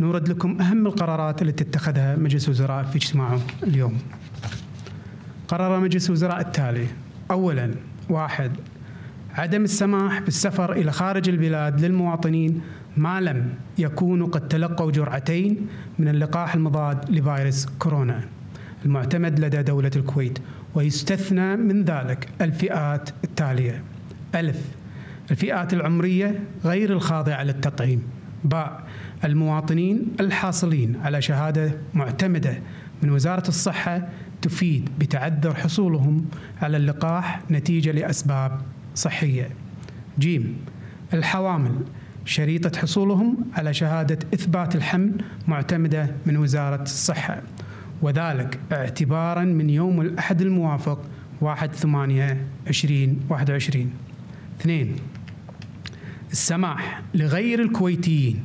نورد لكم أهم القرارات التي اتخذها مجلس الوزراء في اجتماعه اليوم. قرر مجلس الوزراء التالي أولا واحد عدم السماح بالسفر إلى خارج البلاد للمواطنين ما لم يكونوا قد تلقوا جرعتين من اللقاح المضاد لفيروس كورونا المعتمد لدى دولة الكويت ويستثنى من ذلك الفئات التالية. ألف الفئات العمرية غير الخاضعة للتطعيم. باء المواطنين الحاصلين على شهادة معتمدة من وزارة الصحة تفيد بتعذر حصولهم على اللقاح نتيجة لأسباب صحية. جيم. الحوامل. شريطة حصولهم على شهادة إثبات الحمل معتمدة من وزارة الصحة. وذلك اعتبارا من يوم الأحد الموافق 1 8 2021 اثنين. السماح لغير الكويتيين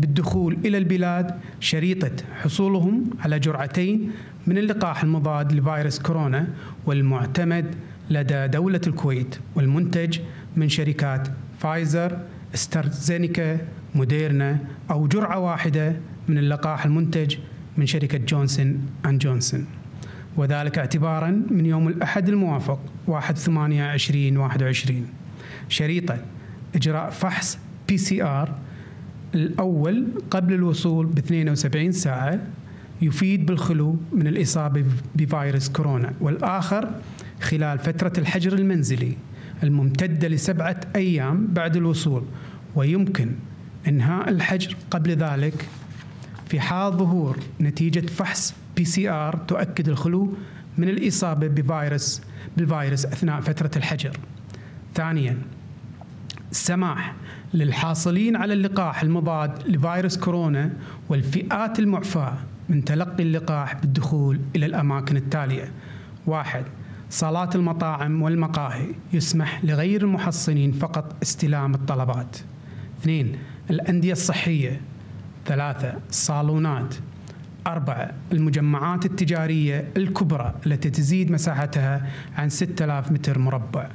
بالدخول إلى البلاد شريطة حصولهم على جرعتين من اللقاح المضاد لفيروس كورونا والمعتمد لدى دولة الكويت والمنتج من شركات فايزر استرزينيكا موديرنا أو جرعة واحدة من اللقاح المنتج من شركة جونسون أند جونسون. وذلك اعتبارا من يوم الأحد الموافق 1 8 2021 شريطة إجراء فحص PCR الأول قبل الوصول ب 72 ساعة يفيد بالخلو من الإصابة بفيروس كورونا والآخر خلال فترة الحجر المنزلي الممتدة لسبعة أيام بعد الوصول ويمكن إنهاء الحجر قبل ذلك في حال ظهور نتيجة فحص PCR تؤكد الخلو من الإصابة بفيروس بالفيروس أثناء فترة الحجر. ثانياً السماح للحاصلين على اللقاح المضاد لفيروس كورونا والفئات المعفاة من تلقي اللقاح بالدخول إلى الأماكن التالية. واحد صالات المطاعم والمقاهي يسمح لغير المحصنين فقط استلام الطلبات. اثنين الأندية الصحية. ثلاثة الصالونات أربعة المجمعات التجارية الكبرى التي تزيد مساحتها عن 6000 متر مربع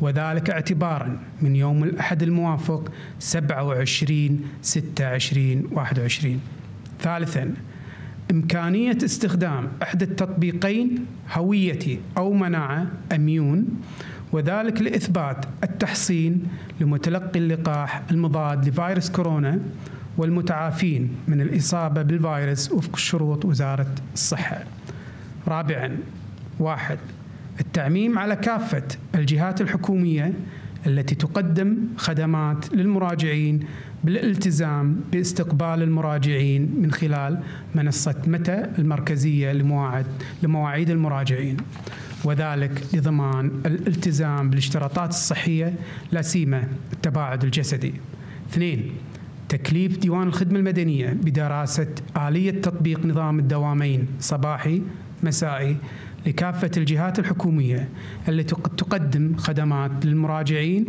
وذلك اعتبارا من يوم الأحد الموافق 27 6 2021 ثالثا إمكانية استخدام إحدى التطبيقين هويتي أو مناعة أميون وذلك لإثبات التحصين لمتلقي اللقاح المضاد لفيروس كورونا والمتعافين من الإصابة بالفيروس وفق شروط وزارة الصحة رابعا واحد التعميم على كافة الجهات الحكومية التي تقدم خدمات للمراجعين بالالتزام باستقبال المراجعين من خلال منصة متى المركزية لمواعيد لمواعيد المراجعين وذلك لضمان الالتزام بالاشتراطات الصحية لا سيما التباعد الجسدي. اثنين تكليف ديوان الخدمة المدنية بدراسة آلية تطبيق نظام الدوامين صباحي مسائي لكافة الجهات الحكومية التي تقدم خدمات للمراجعين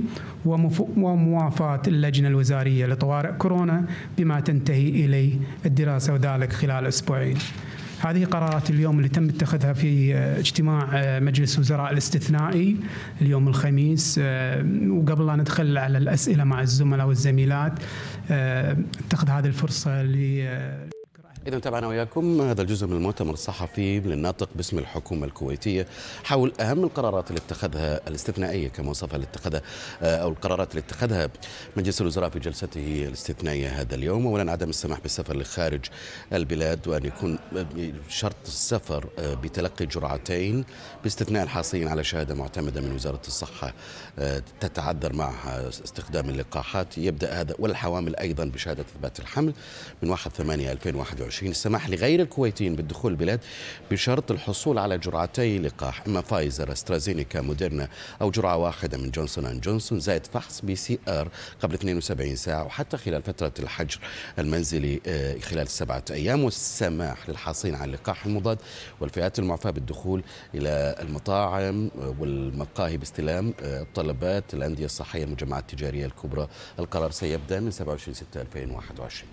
وموافاة اللجنة الوزارية لطوارئ كورونا بما تنتهي إليه الدراسة وذلك خلال أسبوعين. هذه قرارات اليوم اللي تم اتخاذها في اجتماع مجلس الوزراء الاستثنائي اليوم الخميس. وقبل لا ندخل على الأسئلة مع الزملاء والزميلات اتخذ هذه الفرصة ل إذا تابعنا وياكم هذا الجزء من المؤتمر الصحفي للناطق باسم الحكومة الكويتية حول أهم القرارات اللي اتخذها الاستثنائية كما وصفها اللي اتخذها أو القرارات اللي اتخذها مجلس الوزراء في جلسته الاستثنائية هذا اليوم. أولا عدم السماح بالسفر لخارج البلاد وأن يكون شرط السفر بتلقي جرعتين باستثناء الحاصلين على شهادة معتمدة من وزارة الصحة تتعذر معها استخدام اللقاحات. يبدأ هذا والحوامل أيضا بشهادة إثبات الحمل من 1 8 2021 2021 السماح لغير الكويتيين بالدخول البلاد بشرط الحصول على جرعتي لقاح. أما فايزر أسترازينيكا موديرنا أو جرعة واحدة من Johnson and Johnson زائد فحص PCR قبل 72 ساعة وحتى خلال فترة الحجر المنزلي خلال سبعة أيام. والسماح للحاصلين على اللقاح المضاد والفئات المعفاة بالدخول إلى المطاعم والمقاهي باستلام طلبات الأندية الصحية المجمعات التجارية الكبرى. القرار سيبدأ من 27 6 2021